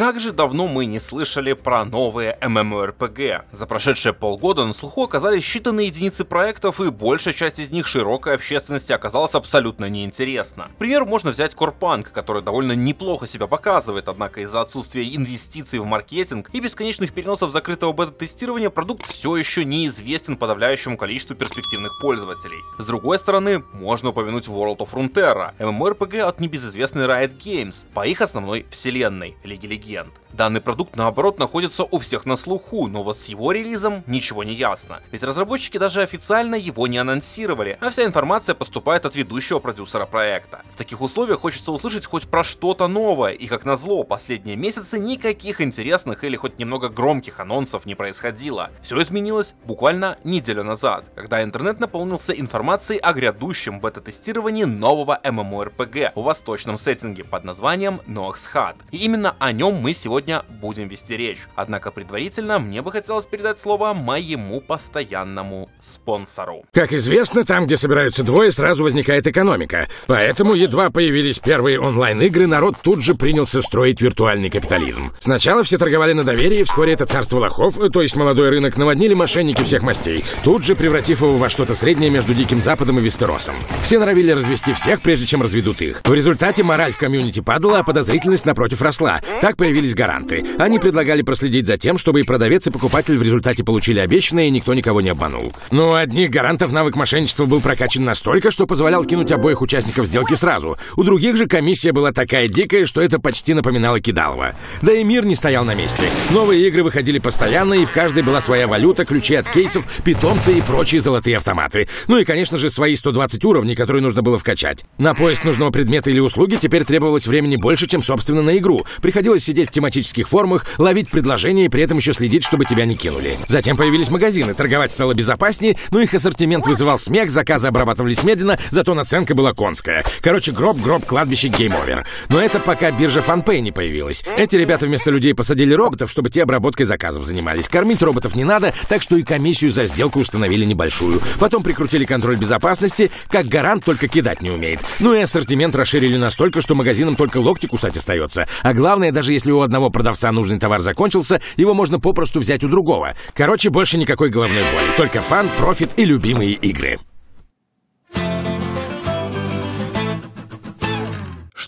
Как же давно мы не слышали про новые MMORPG. За прошедшие полгода на слуху оказались считанные единицы проектов, и большая часть из них широкой общественности оказалась абсолютно неинтересна. Пример можно взять Core который довольно неплохо себя показывает, однако из-за отсутствия инвестиций в маркетинг и бесконечных переносов закрытого бета-тестирования продукт все еще неизвестен подавляющему количеству перспективных пользователей. С другой стороны, можно упомянуть World of Runeterra, MMORPG от небезызвестной Riot Games, по их основной вселенной, Лиги легенд. Данный продукт, наоборот, находится у всех на слуху, но вот с его релизом ничего не ясно. Ведь разработчики даже официально его не анонсировали, а вся информация поступает от ведущего продюсера проекта. В таких условиях хочется услышать хоть про что-то новое, и как назло, последние месяцы никаких интересных или хоть немного громких анонсов не происходило. Все изменилось буквально неделю назад, когда интернет наполнился информацией о грядущем бета-тестировании нового MMORPG в восточном сеттинге под названием Nox Hat. И именно о нем мы сегодня будем вести речь. Однако предварительно мне бы хотелось передать слово моему постоянному спонсору. Как известно, там, где собираются двое, сразу возникает экономика. Поэтому, едва появились первые онлайн-игры, народ тут же принялся строить виртуальный капитализм. Сначала все торговали на доверие, вскоре это царство лохов, то есть молодой рынок, наводнили мошенники всех мастей, тут же превратив его во что-то среднее между Диким Западом и Вестеросом. Все норовили развести всех, прежде чем разведут их. В результате мораль в комьюнити падала, а подозрительность напротив росла. Так появились гаранты. Они предлагали проследить за тем, чтобы и продавец, и покупатель в результате получили обещанное, и никто никого не обманул. Но у одних гарантов навык мошенничества был прокачан настолько, что позволял кинуть обоих участников сделки сразу. У других же комиссия была такая дикая, что это почти напоминало кидалово. Да и мир не стоял на месте. Новые игры выходили постоянно, и в каждой была своя валюта, ключи от кейсов, питомцы и прочие золотые автоматы. Ну и, конечно же, свои 120 уровней, которые нужно было вкачать. На поиск нужного предмета или услуги теперь требовалось времени больше, чем, собственно, на игру. Приходилось сидеть в тематических форумах, ловить предложения и при этом еще следить, чтобы тебя не кинули. Затем появились магазины, торговать стало безопаснее, но их ассортимент вызывал смех, заказы обрабатывались медленно, зато наценка была конская. Короче, гроб, гроб, кладбище, game over. Но это пока биржа FunPay не появилась. Эти ребята вместо людей посадили роботов, чтобы те обработкой заказов занимались. Кормить роботов не надо, так что и комиссию за сделку установили небольшую. Потом прикрутили контроль безопасности, как гарант только кидать не умеет. Ну и ассортимент расширили настолько, что магазинам только локти кусать остается. А главное, даже если у одного продавца нужный товар закончился, его можно попросту взять у другого. Короче, больше никакой головной боли. Только фан, профит и любимые игры.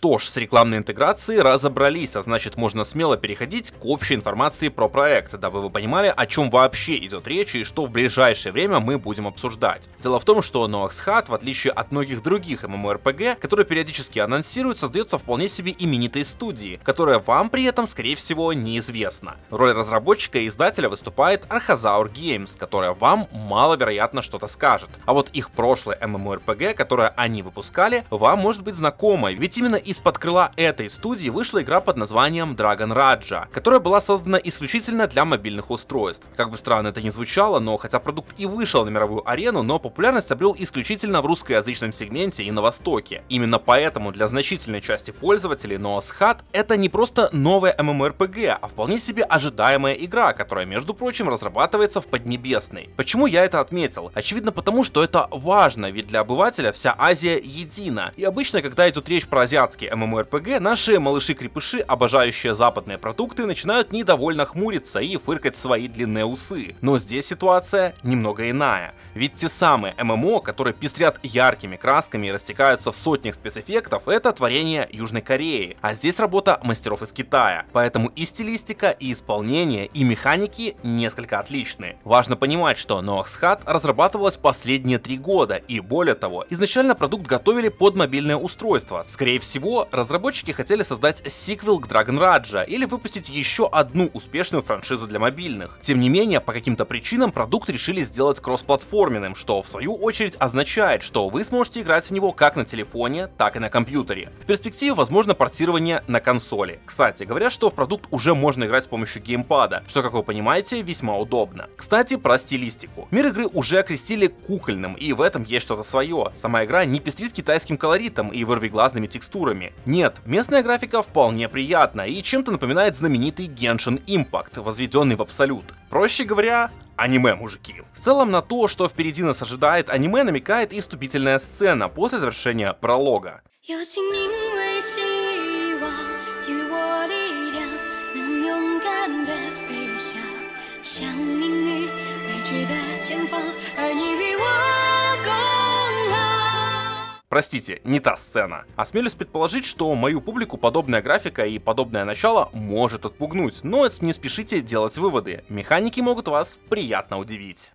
Что ж, с рекламной интеграцией разобрались, а значит можно смело переходить к общей информации про проект, дабы вы понимали, о чем вообще идет речь и что в ближайшее время мы будем обсуждать. Дело в том, что Nox Hat, в отличие от многих других MMORPG, которые периодически анонсируют, создается вполне себе именитой студии, которая вам при этом, скорее всего, неизвестна. В роли разработчика и издателя выступает Archazaur Games, которая вам маловероятно что-то скажет. А вот их прошлое MMORPG, которое они выпускали, вам может быть знакомо, ведь именно из-под крыла этой студии вышла игра под названием Dragon Raja, которая была создана исключительно для мобильных устройств. Как бы странно это ни звучало, но хотя продукт и вышел на мировую арену, но популярность обрел исключительно в русскоязычном сегменте и на Востоке. Именно поэтому для значительной части пользователей Noah's Hat это не просто новая MMORPG, а вполне себе ожидаемая игра, которая, между прочим, разрабатывается в Поднебесной. Почему я это отметил? Очевидно потому, что это важно, ведь для обывателя вся Азия едина. И обычно, когда идет речь про азиатские азиатский MMORPG, наши малыши-крепыши, обожающие западные продукты, начинают недовольно хмуриться и фыркать свои длинные усы. Но здесь ситуация немного иная. Ведь те самые ММО, которые пестрят яркими красками и растекаются в сотнях спецэффектов, это творение Южной Кореи, а здесь работа мастеров из Китая. Поэтому и стилистика, и исполнение, и механики несколько отличны. Важно понимать, что Nox Hat разрабатывалась последние три года, и более того, изначально продукт готовили под мобильное устройство. Скорее всего, разработчики хотели создать сиквел к Dragon Raja или выпустить еще одну успешную франшизу для мобильных. Тем не менее, по каким-то причинам продукт решили сделать кроссплатформенным, что в свою очередь означает, что вы сможете играть в него как на телефоне, так и на компьютере. В перспективе возможно портирование на консоли. Кстати, говорят, что в продукт уже можно играть с помощью геймпада, что, как вы понимаете, весьма удобно. Кстати, про стилистику. Мир игры уже окрестили кукольным, и в этом есть что-то свое. Сама игра не пестрит китайским колоритом и вырвиглазными текстурами, графиками. Нет, местная графика вполне приятна и чем-то напоминает знаменитый Genshin Impact, возведенный в абсолют. Проще говоря, аниме, мужики. В целом на то, что впереди нас ожидает аниме, намекает и вступительная сцена после завершения пролога. Xiang 明日未知的前方，而你比我。Простите, не та сцена. Осмелюсь предположить, что мою публику подобная графика и подобное начало может отпугнуть, но не спешите делать выводы. Механики могут вас приятно удивить.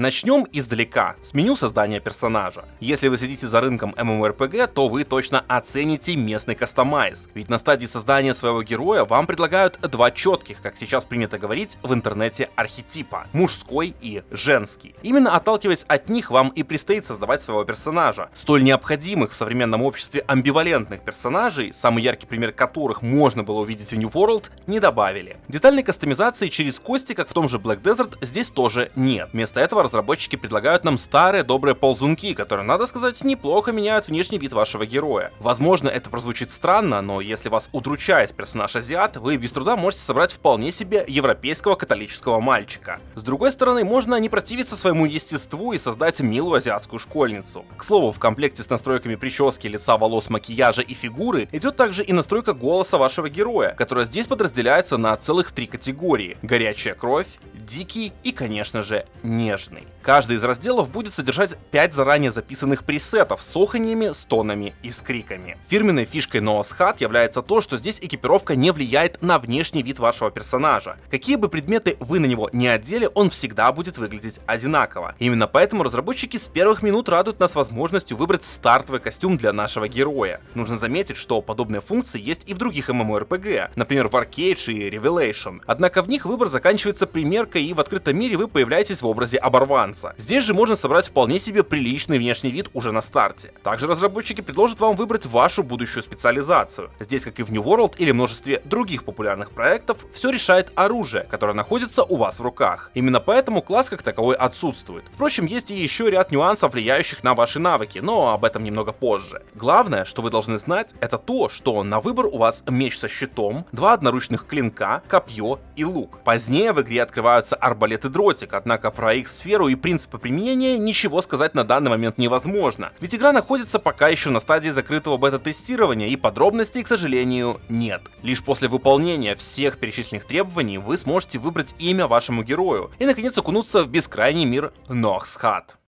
Начнем издалека, с меню создания персонажа. Если вы следите за рынком MMORPG, то вы точно оцените местный кастомайз. Ведь на стадии создания своего героя вам предлагают два четких, как сейчас принято говорить, в интернете архетипа. Мужской и женский. Именно отталкиваясь от них, вам и предстоит создавать своего персонажа. Столь необходимых в современном обществе амбивалентных персонажей, самый яркий пример которых можно было увидеть в New World, не добавили. Детальной кастомизации через кости, как в том же Black Desert, здесь тоже нет. Вместо этого разработчики предлагают нам старые добрые ползунки, которые, надо сказать, неплохо меняют внешний вид вашего героя. Возможно, это прозвучит странно, но если вас удручает персонаж азиат, вы без труда можете собрать вполне себе европейского католического мальчика. С другой стороны, можно не противиться своему естеству и создать милую азиатскую школьницу. К слову, в комплекте с настройками прически, лица, волос, макияжа и фигуры идет также и настройка голоса вашего героя, которая здесь подразделяется на целых три категории. Горячая кровь, дикий и, конечно же, нежный. Каждый из разделов будет содержать 5 заранее записанных пресетов с оханьями, стонами и скриками. Фирменной фишкой Noah's Hut является то, что здесь экипировка не влияет на внешний вид вашего персонажа. Какие бы предметы вы на него не одели, он всегда будет выглядеть одинаково. Именно поэтому разработчики с первых минут радуют нас возможностью выбрать стартовый костюм для нашего героя. Нужно заметить, что подобные функции есть и в других MMORPG, например в Arcade и Revelation. Однако в них выбор заканчивается примеркой и в открытом мире вы появляетесь в образе оборванца. Здесь же можно собрать вполне себе приличный внешний вид уже на старте. Также разработчики предложат вам выбрать вашу будущую специализацию. Здесь, как и в New World или множестве других популярных проектов, все решает оружие, которое находится у вас в руках. Именно поэтому класс как таковой отсутствует. Впрочем, есть и еще ряд нюансов, влияющих на ваши навыки, но об этом немного позже. Главное, что вы должны знать, это то, что на выбор у вас меч со щитом, два одноручных клинка, копье и лук. Позднее в игре открываются арбалет и дротик, однако про их сферу и принципы применения ничего сказать на данный момент невозможно, ведь игра находится пока еще на стадии закрытого бета-тестирования и подробностей, к сожалению, нет. Лишь после выполнения всех перечисленных требований вы сможете выбрать имя вашему герою и наконец окунуться в бескрайний мир Нохсхат.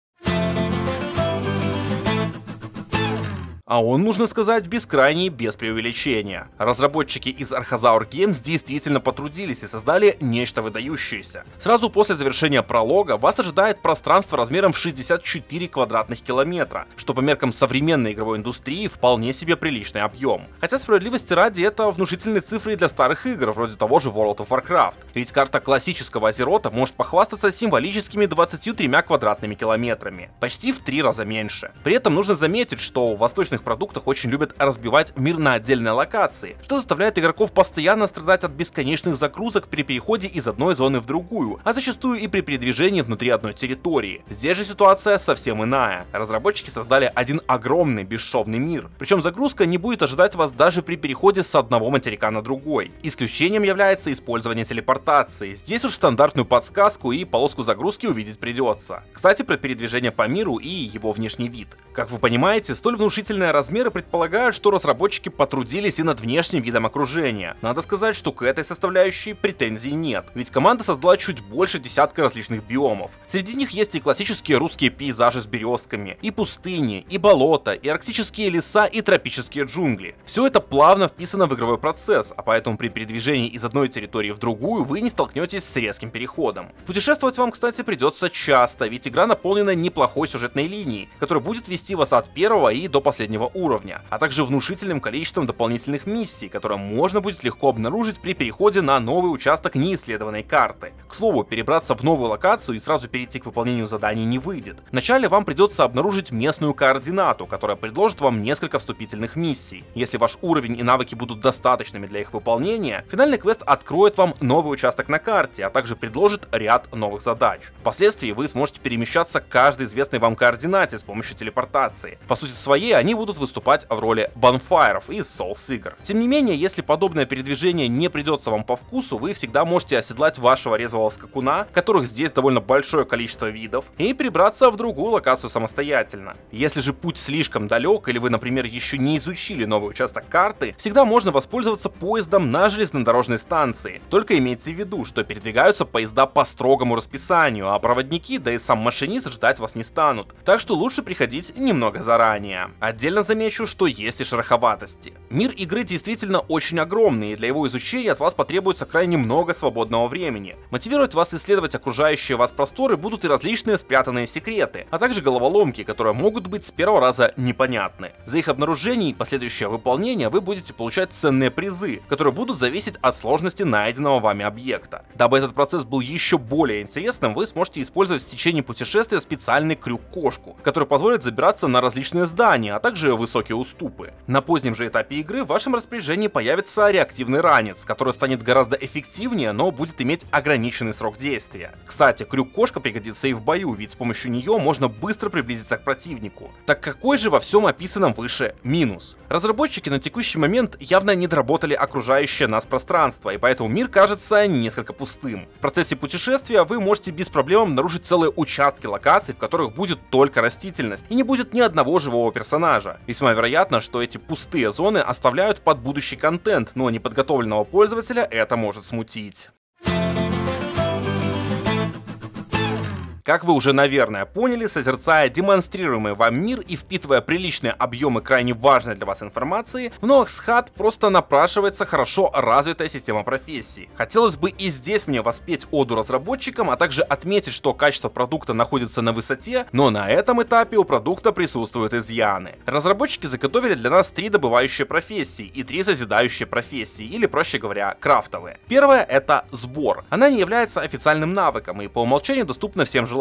А он, нужно сказать, бескрайний без преувеличения. Разработчики из Archazaur Games действительно потрудились и создали нечто выдающееся. Сразу после завершения пролога вас ожидает пространство размером в 64 квадратных километра, что по меркам современной игровой индустрии вполне себе приличный объем. Хотя справедливости ради это внушительные цифры и для старых игр, вроде того же World of Warcraft. Ведь карта классического Азерота может похвастаться символическими 23 квадратными километрами, почти в три раза меньше. При этом нужно заметить, что в восточных продуктах очень любят разбивать мир на отдельные локации, что заставляет игроков постоянно страдать от бесконечных загрузок при переходе из одной зоны в другую, а зачастую и при передвижении внутри одной территории. Здесь же ситуация совсем иная. Разработчики создали один огромный бесшовный мир, причем загрузка не будет ожидать вас даже при переходе с одного материка на другой. Исключением является использование телепортации. Здесь уж стандартную подсказку и полоску загрузки увидеть придется. Кстати, про передвижение по миру и его внешний вид. Как вы понимаете, столь внушительные размеры предполагают, что разработчики потрудились и над внешним видом окружения. Надо сказать, что к этой составляющей претензий нет, ведь команда создала чуть больше десятка различных биомов. Среди них есть и классические русские пейзажи с березками, и пустыни, и болота, и арктические леса, и тропические джунгли. Все это плавно вписано в игровой процесс, а поэтому при передвижении из одной территории в другую вы не столкнетесь с резким переходом. Путешествовать вам, кстати, придется часто, ведь игра наполнена неплохой сюжетной линией, которая будет вести вас от первого и до последнего уровня, а также внушительным количеством дополнительных миссий, которые можно будет легко обнаружить при переходе на новый участок неисследованной карты. К слову, перебраться в новую локацию и сразу перейти к выполнению заданий не выйдет. Вначале вам придется обнаружить местную координату, которая предложит вам несколько вступительных миссий. Если ваш уровень и навыки будут достаточными для их выполнения, финальный квест откроет вам новый участок на карте, а также предложит ряд новых задач. Впоследствии вы сможете перемещаться к каждой известной вам координате с помощью телепортации. По сути своей, они будут выступать в роли банфайров из Souls игр. Тем не менее, если подобное передвижение не придется вам по вкусу, вы всегда можете оседлать вашего резвого скакуна, которых здесь довольно большое количество видов, и перебраться в другую локацию самостоятельно. Если же путь слишком далек, или вы, например, еще не изучили новый участок карты, всегда можно воспользоваться поездом на железнодорожной станции. Только имейте в виду, что передвигаются поезда по строгому расписанию, а проводники, да и сам машинист ждать вас не станут. Так что лучше приходить немного заранее. Отдельно замечу, что есть и шероховатости. Мир игры действительно очень огромный, и для его изучения от вас потребуется крайне много свободного времени. Мотивировать вас исследовать окружающие вас просторы будут и различные спрятанные секреты, а также головоломки, которые могут быть с первого раза непонятны. За их обнаружение и последующее выполнение вы будете получать ценные призы, которые будут зависеть от сложности найденного вами объекта. Дабы этот процесс был еще более интересным, вы сможете использовать в течение путешествия специальный крюк-кошку, который позволит забираться на различные здания, а также высокие уступы. На позднем же этапе игры в вашем распоряжении появится реактивный ранец, который станет гораздо эффективнее, но будет иметь ограниченный срок действия. Кстати, крюк-кошка пригодится и в бою, ведь с помощью нее можно быстро приблизиться к противнику. Так какой же во всем описанном выше минус? Разработчики на текущий момент явно не доработали окружающее нас пространство, и поэтому мир кажется несколько пустым. В процессе путешествия вы можете без проблем обнаружить целые участки локаций, в которых будет только растительность, и не будет ни одного живого персонажа. Весьма вероятно, что эти пустые зоны оставляют под будущий контент, но неподготовленного пользователя это может смутить. Как вы уже, наверное, поняли, созерцая демонстрируемый вам мир и впитывая приличные объемы крайне важной для вас информации, в Noxhat просто напрашивается хорошо развитая система профессий. Хотелось бы и здесь мне воспеть оду разработчикам, а также отметить, что качество продукта находится на высоте, но на этом этапе у продукта присутствуют изъяны. Разработчики заготовили для нас три добывающие профессии и три созидающие профессии, или проще говоря, крафтовые. Первая это сбор. Она не является официальным навыком и по умолчанию доступна всем желающим.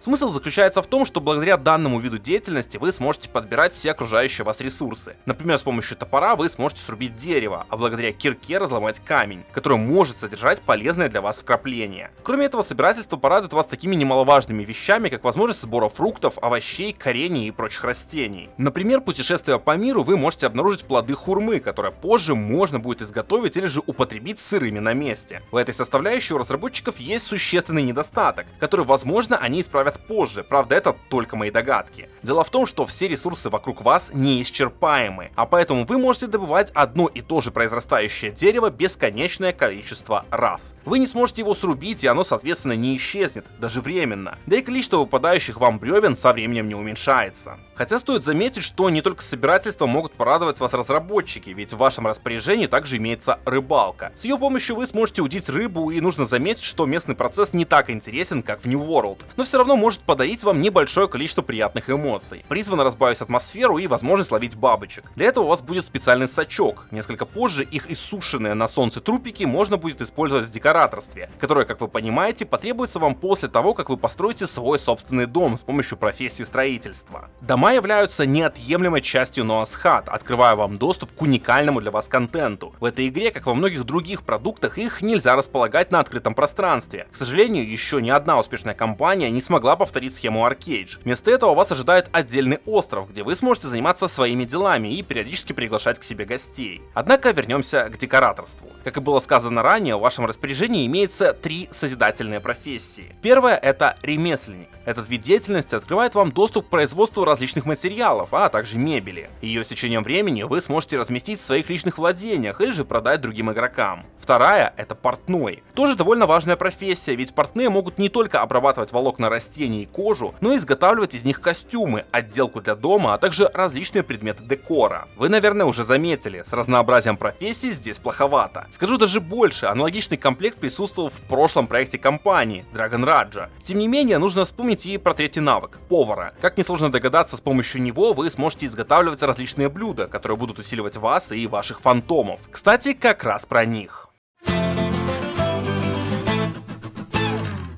Смысл заключается в том, что благодаря данному виду деятельности вы сможете подбирать все окружающие вас ресурсы. Например, с помощью топора вы сможете срубить дерево, а благодаря кирке разломать камень, который может содержать полезное для вас вкрапление. Кроме этого, собирательство порадует вас такими немаловажными вещами, как возможность сбора фруктов, овощей, корений и прочих растений. Например, путешествуя по миру, вы можете обнаружить плоды хурмы, которые позже можно будет изготовить или же употребить сырыми на месте. В этой составляющей у разработчиков есть существенный недостаток, который, возможно, они исправят позже, правда это только мои догадки. Дело в том, что все ресурсы вокруг вас неисчерпаемы, а поэтому вы можете добывать одно и то же произрастающее дерево бесконечное количество раз. Вы не сможете его срубить, и оно, соответственно, не исчезнет, даже временно. Да и количество выпадающих вам бревен со временем не уменьшается. Хотя стоит заметить, что не только собирательство могут порадовать вас разработчики, ведь в вашем распоряжении также имеется рыбалка. С ее помощью вы сможете удить рыбу, и нужно заметить, что местный процесс не так интересен, как в New World, но все равно может подарить вам небольшое количество приятных эмоций. Призвано разбавить атмосферу и возможность ловить бабочек. Для этого у вас будет специальный сачок. Несколько позже их иссушенные на солнце трупики можно будет использовать в декораторстве, которое, как вы понимаете, потребуется вам после того, как вы построите свой собственный дом с помощью профессии строительства. Дома являются неотъемлемой частью Noah's Hut, открывая вам доступ к уникальному для вас контенту. В этой игре, как во многих других продуктах, их нельзя располагать на открытом пространстве. К сожалению, еще ни одна успешная компания не смогла повторить схему Arcade. Вместо этого вас ожидает отдельный остров, где вы сможете заниматься своими делами и периодически приглашать к себе гостей. Однако вернемся к декораторству. Как и было сказано ранее, в вашем распоряжении имеется три созидательные профессии. Первая это ремесленник. Этот вид деятельности открывает вам доступ к производству различных материалов, а также мебели. Ее с течением времени вы сможете разместить в своих личных владениях или же продать другим игрокам. Вторая это портной. Тоже довольно важная профессия, ведь портные могут не только обрабатывать волокна растений и кожу, но и изготавливать из них костюмы, отделку для дома, а также различные предметы декора. Вы, наверное, уже заметили, с разнообразием профессий здесь плоховато. Скажу даже больше, аналогичный комплект присутствовал в прошлом проекте компании Dragon Raja. Тем не менее, нужно вспомнить и про третий навык — повара. Как несложно догадаться, с помощью него вы сможете изготавливать различные блюда, которые будут усиливать вас и ваших фантомов. Кстати, как раз про них.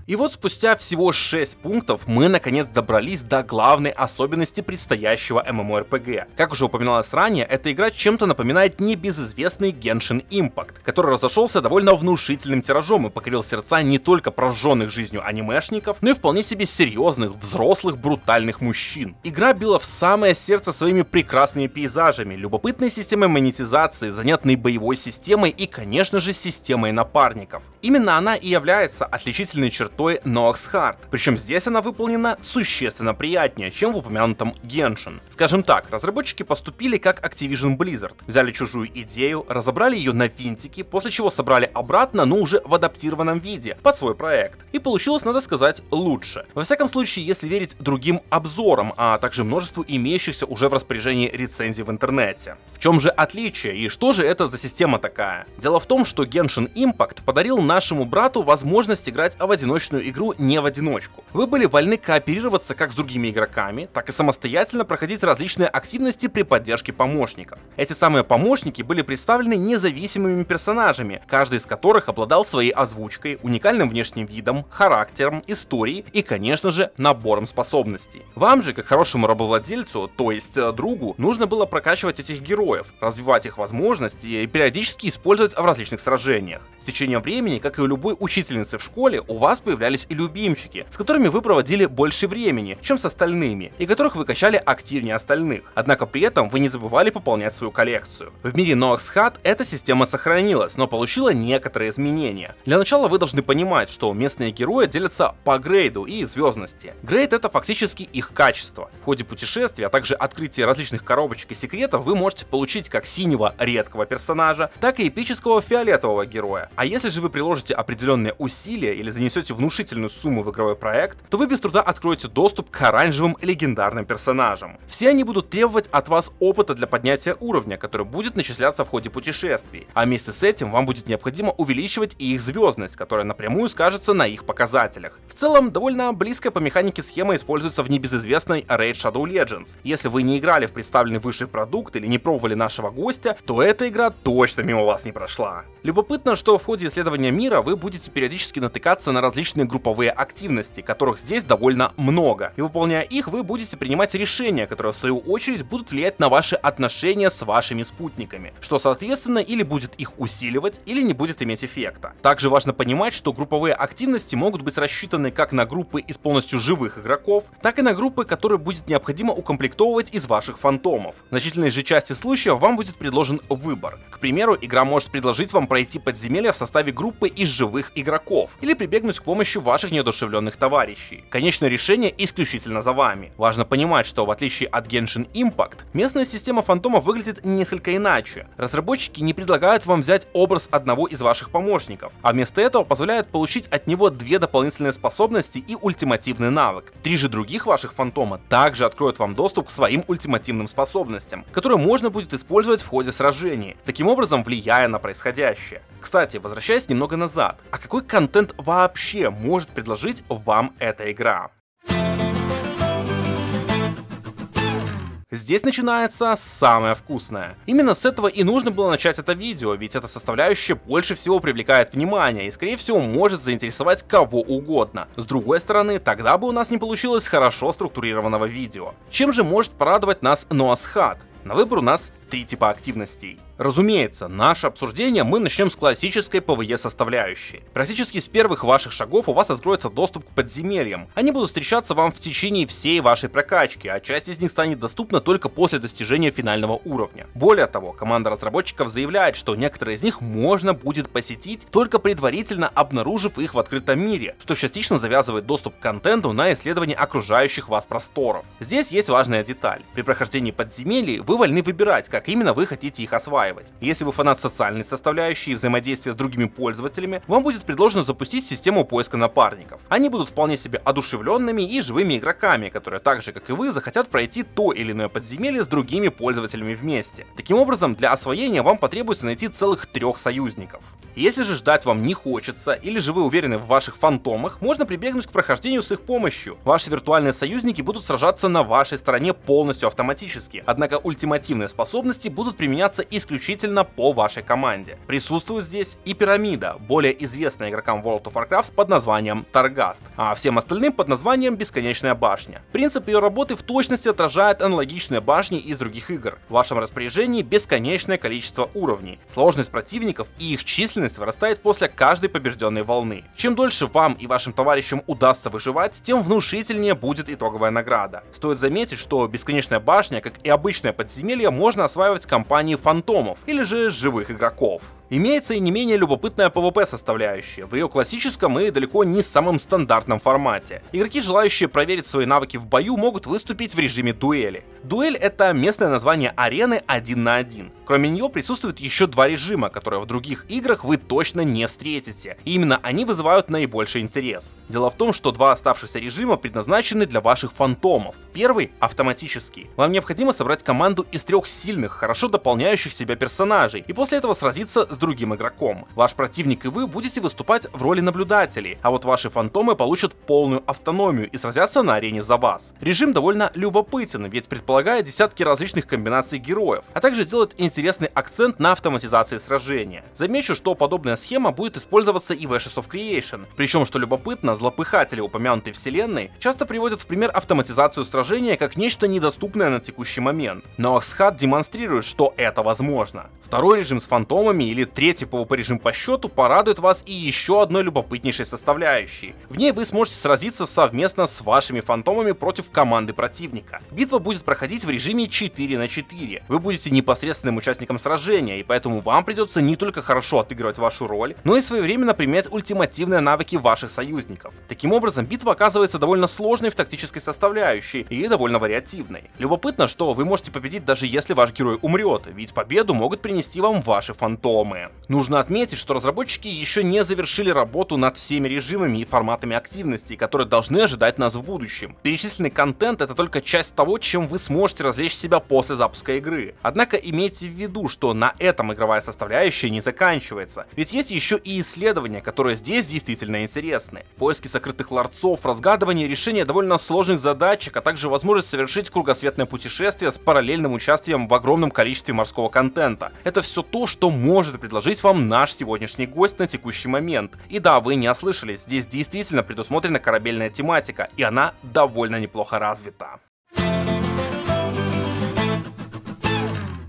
И вот спустя всего 6 пунктов мы наконец добрались до главной особенности предстоящего MMORPG. Как уже упоминалось ранее, эта игра чем-то напоминает небезызвестный Genshin Impact, который разошелся довольно внушительным тиражом и покорил сердца не только прожженных жизнью анимешников, но и вполне себе серьезных, взрослых, брутальных мужчин. Игра била в самое сердце своими прекрасными пейзажами, любопытной системой монетизации, занятной боевой системой и, конечно же, системой напарников. Именно она и является отличительной чертой Nox Heart, причем здесь она выполнена существенно приятнее, чем в упомянутом Genshin. Скажем так, разработчики поступили как Activision Blizzard, взяли чужую идею, разобрали ее на винтики, после чего собрали обратно, но уже в адаптированном виде, под свой проект. И получилось, надо сказать, лучше. Во всяком случае, если верить другим обзорам, а также множеству имеющихся уже в распоряжении рецензий в интернете. В чем же отличие и что же это за система такая? Дело в том, что Genshin Impact подарил нашему брату возможность играть в одиночную игру не в одиночку. Вы были вольны кооперироваться как с другими игроками, так и самостоятельно проходить различные активности при поддержке помощников. Эти самые помощники были представлены независимыми персонажами, каждый из которых обладал своей озвучкой, уникальным внешним видом, характером, историей и, конечно же, набором способностей. Вам же, как хорошему рабовладельцу, то есть э, другу, нужно было прокачивать этих героев, развивать их возможности и периодически использовать в различных сражениях. С течением времени, как и у любой учительницы в школе, у вас появлялись и любимчики, с которыми вы проводили больше времени, чем с остальными, и которых вы качали активнее остальных. Однако при этом вы не забывали пополнять свою коллекцию. В мире Nox Hat эта система сохранилась, но получила некоторые изменения. Для начала вы должны понимать, что местные герои делятся по грейду и звездности. Грейд это фактически их качество. В ходе путешествия, а также открытия различных коробочек и секретов вы можете получить как синего редкого персонажа, так и эпического фиолетового героя. А если же вы приложите определенные усилия или занесете внушительную сумму в игровой проект, то вы без труда откроете доступ к оранжевым легендарным персонажам. Все они будут требовать от вас опыта для поднятия уровня, который будет начисляться в ходе путешествий, а вместе с этим вам будет необходимо увеличивать и их звездность, которая напрямую скажется на их показателях. В целом, довольно близкая по механике схема используется в небезызвестной Raid Shadow Legends. Если вы не играли в представленный выше продукт или не пробовали нашего гостя, то эта игра точно мимо вас не прошла. Любопытно, что в ходе исследования мира вы будете периодически натыкаться на различные групповые активности, которых здесь довольно много. И выполняя их, вы будете принимать решения, которые в свою очередь будут влиять на ваши отношения с вашими спутниками, что соответственно или будет их усиливать, или не будет иметь эффекта. Также важно понимать, что групповые активности могут быть рассчитаны как на группы из полностью живых игроков, так и на группы, которые будет необходимо укомплектовывать из ваших фантомов. В значительной же части случаев вам будет предложен выбор. К примеру, игра может предложить вам пройти подземелье в составе группы из живых игроков, или прибегнуть к помощи ваших неодушевленных товарищей. Конечное решение исключительно за вами. Важно понимать, что в отличие от Genshin Impact, местная система фантомов выглядит несколько иначе. Разработчики не предлагают вам взять образ одного из ваших помощников, а вместо этого позволяют получить от него две дополнительные способности и ультимативный навык. Три же других ваших фантома также откроют вам доступ к своим ультимативным способностям, которые можно будет использовать в ходе сражений, таким образом влияя на происходящее. Кстати, возвращаясь немного назад, а какой контент вообще может предложить вам эта игра? Здесь начинается самое вкусное. Именно с этого и нужно было начать это видео, ведь эта составляющая больше всего привлекает внимание и скорее всего может заинтересовать кого угодно. С другой стороны, тогда бы у нас не получилось хорошо структурированного видео. Чем же может порадовать нас Ноасхат? На выбор у нас три типа активностей. Разумеется, наше обсуждение мы начнем с классической PvE составляющей. Практически с первых ваших шагов у вас откроется доступ к подземельям. Они будут встречаться вам в течение всей вашей прокачки, а часть из них станет доступна только после достижения финального уровня. Более того, команда разработчиков заявляет, что некоторые из них можно будет посетить, только предварительно обнаружив их в открытом мире, что частично завязывает доступ к контенту на исследование окружающих вас просторов. Здесь есть важная деталь. При прохождении подземелий вы вольны выбирать, как именно вы хотите их осваивать. Если вы фанат социальной составляющей и взаимодействия с другими пользователями, вам будет предложено запустить систему поиска напарников. Они будут вполне себе одушевленными и живыми игроками, которые так же как и вы захотят пройти то или иное подземелье с другими пользователями вместе. Таким образом, для освоения вам потребуется найти целых трех союзников. Если же ждать вам не хочется, или же вы уверены в ваших фантомах, можно прибегнуть к прохождению с их помощью. Ваши виртуальные союзники будут сражаться на вашей стороне полностью автоматически, однако ультимативные способности будут применяться исключительно по вашей команде. Присутствует здесь и пирамида, более известная игрокам World of Warcraft под названием Таргаст, а всем остальным под названием Бесконечная башня. Принцип ее работы в точности отражает аналогичные башни из других игр. В вашем распоряжении бесконечное количество уровней. Сложность противников и их численность вырастает после каждой побежденной волны. Чем дольше вам и вашим товарищам удастся выживать, тем внушительнее будет итоговая награда. Стоит заметить, что Бесконечная башня, как и обычное подземелье, можно осваивать в компании фантомов или же живых игроков. Имеется и не менее любопытная PvP составляющая, в ее классическом и далеко не самом стандартном формате. Игроки, желающие проверить свои навыки в бою, могут выступить в режиме дуэли. Дуэль это местное название арены один на один. Кроме нее присутствует еще два режима, которые в других играх вы точно не встретите. И именно они вызывают наибольший интерес. Дело в том, что два оставшихся режима предназначены для ваших фантомов. Первый — автоматический. Вам необходимо собрать команду из трех сильных, хорошо дополняющих себя персонажей, и после этого сразиться с другим игроком. Ваш противник и вы будете выступать в роли наблюдателей, а вот ваши фантомы получат полную автономию и сразятся на арене за вас. Режим довольно любопытен, ведь предполагает десятки различных комбинаций героев, а также делает интересный акцент на автоматизации сражения. Замечу, что подобная схема будет использоваться и в Ashes of Creation, причем, что любопытно, злопыхатели упомянутой вселенной часто приводят в пример автоматизацию сражения как нечто недоступное на текущий момент. Но Аксхат демонстрирует, что это возможно. Второй режим с фантомами или третий PvP режим по счету порадует вас и еще одной любопытнейшей составляющей. В ней вы сможете сразиться совместно с вашими фантомами против команды противника. Битва будет проходить в режиме 4 на 4. Вы будете непосредственным участником сражения, и поэтому вам придется не только хорошо отыгрывать вашу роль, но и своевременно применять ультимативные навыки ваших союзников. Таким образом, битва оказывается довольно сложной в тактической составляющей и довольно вариативной. Любопытно, что вы можете победить даже если ваш герой умрет, ведь победу могут принести вам ваши фантомы. Нужно отметить, что разработчики еще не завершили работу над всеми режимами и форматами активностей, которые должны ожидать нас в будущем. Перечисленный контент это только часть того, чем вы сможете развлечь себя после запуска игры. Однако имейте в виду, что на этом игровая составляющая не заканчивается, ведь есть еще и исследования, которые здесь действительно интересны. Поиски сокрытых ларцов, разгадывание решения довольно сложных задачек, а также возможность совершить кругосветное путешествие с параллельным участием в огромном количестве морского контента. Это все то, что может предложить вам наш сегодняшний гость на текущий момент. И да, вы не ослышались, здесь действительно предусмотрена корабельная тематика, и она довольно неплохо развита.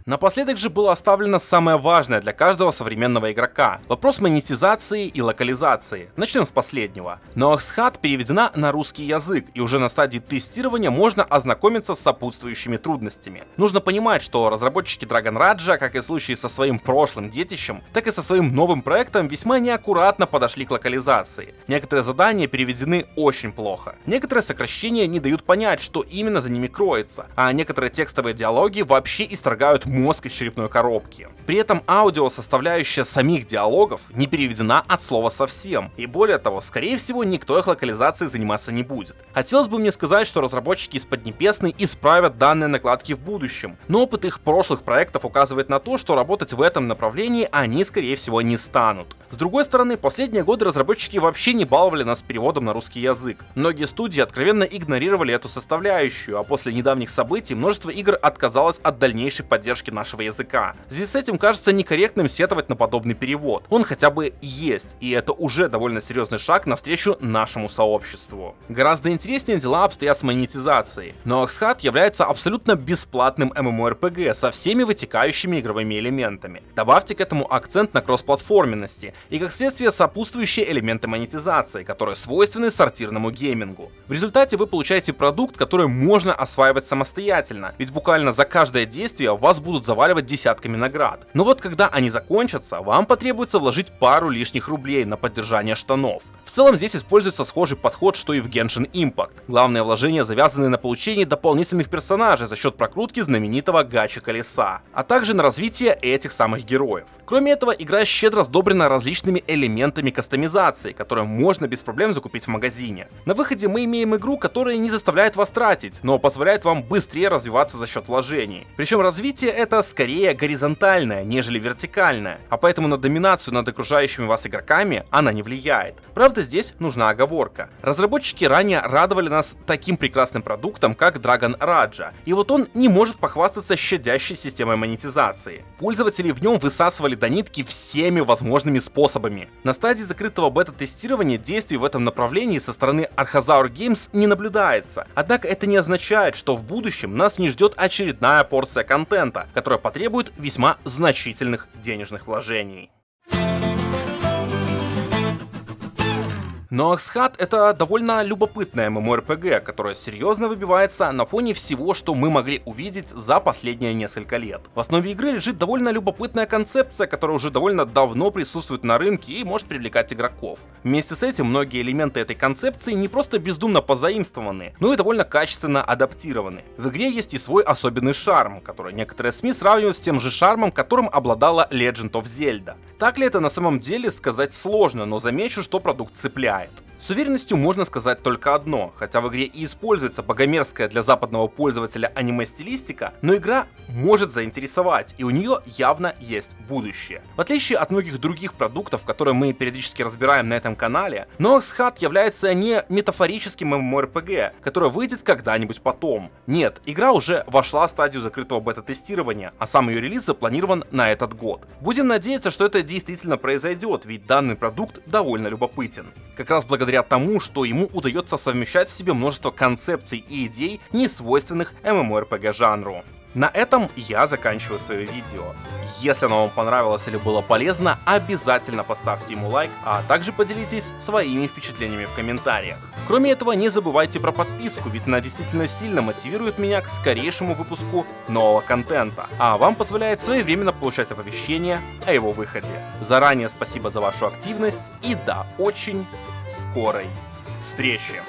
Напоследок же было оставлено самое важное для каждого современного игрока – вопрос монетизации и локализации. Начнем с последнего. Ноахсхат переведена на русский язык, и уже на стадии тестирования можно ознакомиться с сопутствующими трудностями. Нужно понимать, что разработчики Dragon Raja, как и в случае со своим прошлым детищем, так и со своим новым проектом весьма неаккуратно подошли к локализации. Некоторые задания переведены очень плохо. Некоторые сокращения не дают понять, что именно за ними кроется, а некоторые текстовые диалоги вообще исторгают мозг из черепной коробки. При этом аудио составляющая самих диалогов не переведена от слова совсем. И более того, скорее всего, никто их локализацией заниматься не будет. Хотелось бы мне сказать, что разработчики из Поднебесной исправят данные накладки в будущем, но опыт их прошлых проектов указывает на то, что работать в этом направлении они, скорее всего, не станут. С другой стороны, последние годы разработчики вообще не баловали нас переводом на русский язык. Многие студии откровенно игнорировали эту составляющую, а после недавних событий множество игр отказалось от дальнейшей поддержки нашего языка. Связи с этим кажется некорректным сетовать на подобный перевод. Он хотя бы есть, и это уже довольно серьезный шаг навстречу нашему сообществу. Гораздо интереснее дела обстоят с монетизацией. Но Oxhat является абсолютно бесплатным MMORPG со всеми вытекающими игровыми элементами. Добавьте к этому акцент на кроссплатформенности и как следствие сопутствующие элементы монетизации, которые свойственны сортирному геймингу. В результате вы получаете продукт, который можно осваивать самостоятельно, ведь буквально за каждое действие вас будут заваливать десятками наград. Но вот когда они закончатся, вам потребуется вложить пару лишних рублей на поддержание штанов. В целом здесь используется схожий подход, что и в Genshin Impact. Главные вложения завязаны на получении дополнительных персонажей за счет прокрутки знаменитого гача колеса, а также на развитие этих самых героев. Кроме этого, игра щедро сдобрена различными элементами кастомизации, которые можно без проблем закупить в магазине. На выходе мы имеем игру, которая не заставляет вас тратить, но позволяет вам быстрее развиваться за счет вложений. Причем развитие это скорее горизонтальное, нежели вертикальное, а поэтому на доминацию над окружающими вас игроками она не влияет. Правда, здесь нужна оговорка. Разработчики ранее радовали нас таким прекрасным продуктом, как Dragon Raja, и вот он не может похвастаться щадящей системой монетизации. Пользователи в нем высасывали до нитки всеми возможными способами. На стадии закрытого бета-тестирования действий в этом направлении со стороны Archazaur Games не наблюдается. Однако это не означает, что в будущем нас не ждет очередная порция контента, которая потребует весьма значительных денежных вложений. Но Аксхат это довольно любопытная MMORPG, которая серьезно выбивается на фоне всего, что мы могли увидеть за последние несколько лет. В основе игры лежит довольно любопытная концепция, которая уже довольно давно присутствует на рынке и может привлекать игроков. Вместе с этим многие элементы этой концепции не просто бездумно позаимствованы, но и довольно качественно адаптированы. В игре есть и свой особенный шарм, который некоторые СМИ сравнивают с тем же шармом, которым обладала Legend of Zelda. Так ли это на самом деле сказать сложно, но замечу, что продукт цепляет. Bye. С уверенностью можно сказать только одно, хотя в игре и используется богомерзкая для западного пользователя аниме-стилистика, но игра может заинтересовать, и у нее явно есть будущее. В отличие от многих других продуктов, которые мы периодически разбираем на этом канале, Nox Hut является не метафорическим MMORPG, который выйдет когда-нибудь потом. Нет, игра уже вошла в стадию закрытого бета-тестирования, а сам ее релиз запланирован на этот год. Будем надеяться, что это действительно произойдет, ведь данный продукт довольно любопытен. Как раз благодаря благодаря тому, что ему удается совмещать в себе множество концепций и идей, не свойственных MMORPG жанру. На этом я заканчиваю свое видео. Если оно вам понравилось или было полезно, обязательно поставьте ему лайк, а также поделитесь своими впечатлениями в комментариях. Кроме этого, не забывайте про подписку, ведь она действительно сильно мотивирует меня к скорейшему выпуску нового контента, а вам позволяет своевременно получать оповещения о его выходе. Заранее спасибо за вашу активность и до очень скорой встречи!